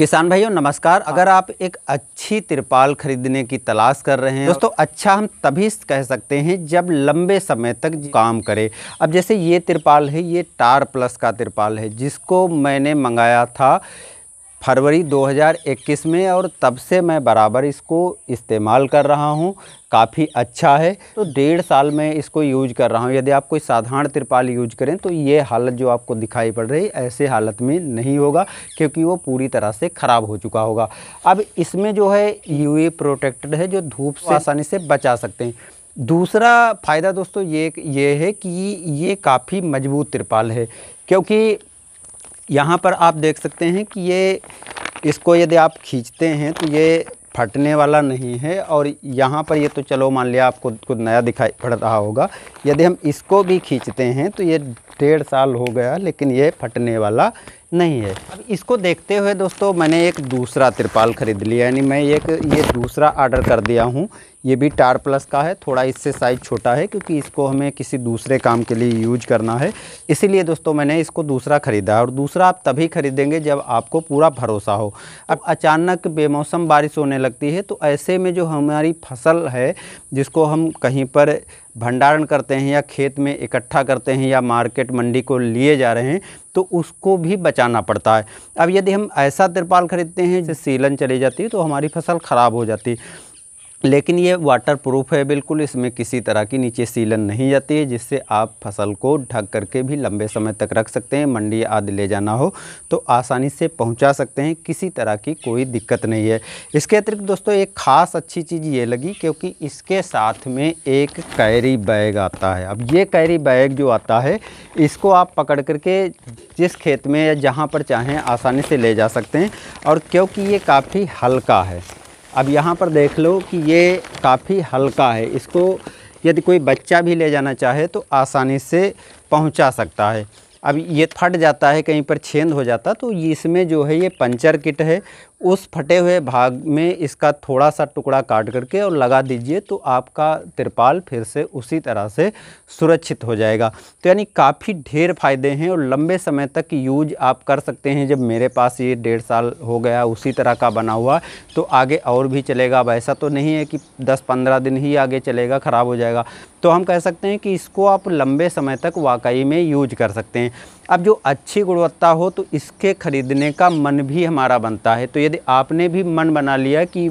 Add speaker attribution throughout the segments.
Speaker 1: किसान भाइयों नमस्कार। अगर आप एक अच्छी तिरपाल खरीदने की तलाश कर रहे हैं दोस्तों अच्छा हम तभी कह सकते हैं जब लंबे समय तक काम करे। अब जैसे ये तिरपाल है ये टार प्लस का तिरपाल है जिसको मैंने मंगाया था फरवरी 2021 में और तब से मैं बराबर इसको इस्तेमाल कर रहा हूँ। काफ़ी अच्छा है। तो डेढ़ साल में इसको यूज़ कर रहा हूँ। यदि आप कोई साधारण तिरपाल यूज़ करें तो ये हालत जो आपको दिखाई पड़ रही ऐसे हालत में नहीं होगा, क्योंकि वो पूरी तरह से ख़राब हो चुका होगा। अब इसमें जो है यू प्रोटेक्टेड है, जो धूप से आसानी से बचा सकते हैं। दूसरा फ़ायदा दोस्तों ये ये है कि ये काफ़ी मज़बूत तिरपाल है, क्योंकि यहाँ पर आप देख सकते हैं कि ये, इसको यदि आप खींचते हैं तो ये फटने वाला नहीं है और यहाँ पर ये तो चलो मान लिया आपको कुछ नया दिखाई पड़ रहा होगा। यदि हम इसको भी खींचते हैं तो ये डेढ़ साल हो गया, लेकिन ये फटने वाला नहीं है। अब इसको देखते हुए दोस्तों मैंने एक दूसरा तिरपाल ख़रीद लिया यानी मैं एक, ये दूसरा ऑर्डर कर दिया हूँ। ये भी टार प्लस का है। थोड़ा इससे साइज़ छोटा है क्योंकि इसको हमें किसी दूसरे काम के लिए यूज़ करना है। इसीलिए दोस्तों मैंने इसको दूसरा ख़रीदा और दूसरा आप तभी ख़रीदेंगे जब आपको पूरा भरोसा हो। अब अचानक बेमौसम बारिश होने लगती है। तो ऐसे में जो हमारी फ़सल है, जिसको हम कहीं पर भंडारण करते हैं या खेत में इकट्ठा करते हैं या मार्केट मंडी को लिए जा रहे हैं तो उसको भी बचाना पड़ता है। अब यदि हम ऐसा तिरपाल खरीदते हैं जैसे सीलन चली जाती है तो हमारी फ़सल ख़राब हो जाती है। लेकिन ये वाटर प्रूफ है, बिल्कुल इसमें किसी तरह की नीचे सीलन नहीं जाती है, जिससे आप फ़सल को ढक करके भी लंबे समय तक रख सकते हैं, मंडी आदि ले जाना हो तो आसानी से पहुँचा सकते हैं, किसी तरह की कोई दिक्कत नहीं है। इसके अतिरिक्त दोस्तों, एक ख़ास अच्छी चीज़ ये लगी, क्योंकि इसके साथ में एक कैरी बैग आता है। अब ये कैरी बैग जो आता है, इसको आप पकड़ करके जिस खेत में या जहाँ पर चाहें आसानी से ले जा सकते हैं, और क्योंकि ये काफ़ी हल्का है अब यहाँ पर देख लो कि ये काफ़ी हल्का है। इसको यदि कोई बच्चा भी ले जाना चाहे तो आसानी से पहुँचा सकता है। अब ये फट जाता है, कहीं पर छेद हो जाता तो इसमें जो है ये पंचर किट है उस फटे हुए भाग में इसका थोड़ा सा टुकड़ा काट करके और लगा दीजिए तो आपका तिरपाल फिर से उसी तरह से सुरक्षित हो जाएगा। तो यानी काफ़ी ढेर फ़ायदे हैं और लंबे समय तक यूज़ आप कर सकते हैं। जब मेरे पास ये डेढ़ साल हो गया, उसी तरह का बना हुआ तो आगे और भी चलेगा। अब ऐसा तो नहीं है कि दस पंद्रह दिन ही आगे चलेगा, ख़राब हो जाएगा। तो हम कह सकते हैं कि इसको आप लंबे समय तक वाकई में यूज़ कर सकते हैं। अब जो अच्छी गुणवत्ता हो तो इसके ख़रीदने का मन भी हमारा बनता है। तो यदि आपने भी मन बना लिया कि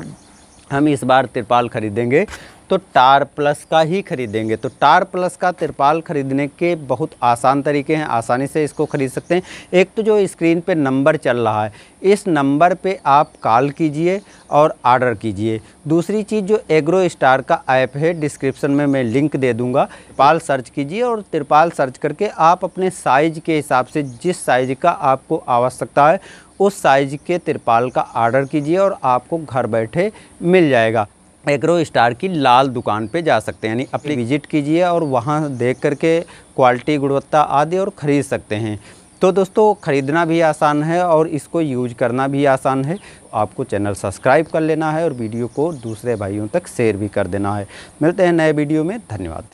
Speaker 1: हम इस बार तिरपाल ख़रीदेंगे तो टार प्लस का ही खरीदेंगे। तो टार प्लस का तिरपाल खरीदने के बहुत आसान तरीके हैं, आसानी से इसको ख़रीद सकते हैं। एक तो जो स्क्रीन पे नंबर चल रहा है, इस नंबर पे आप कॉल कीजिए और आर्डर कीजिए। दूसरी चीज़ जो एग्रो स्टार का ऐप है, डिस्क्रिप्शन में मैं लिंक दे दूँगा, तिरपाल सर्च कीजिए और तिरपाल सर्च करके आप अपने साइज़ के हिसाब से जिस साइज़ का आपको आवश्यकता है, उस साइज़ के तिरपाल का आर्डर कीजिए और आपको घर बैठे मिल जाएगा। एग्रो स्टार की लाल दुकान पे जा सकते हैं, यानी अपनी विज़िट कीजिए और वहाँ देख करके क्वालिटी, गुणवत्ता आदि और ख़रीद सकते हैं। तो दोस्तों, ख़रीदना भी आसान है और इसको यूज़ करना भी आसान है। आपको चैनल सब्सक्राइब कर लेना है और वीडियो को दूसरे भाइयों तक शेयर भी कर देना है। मिलते हैं नए वीडियो में। धन्यवाद।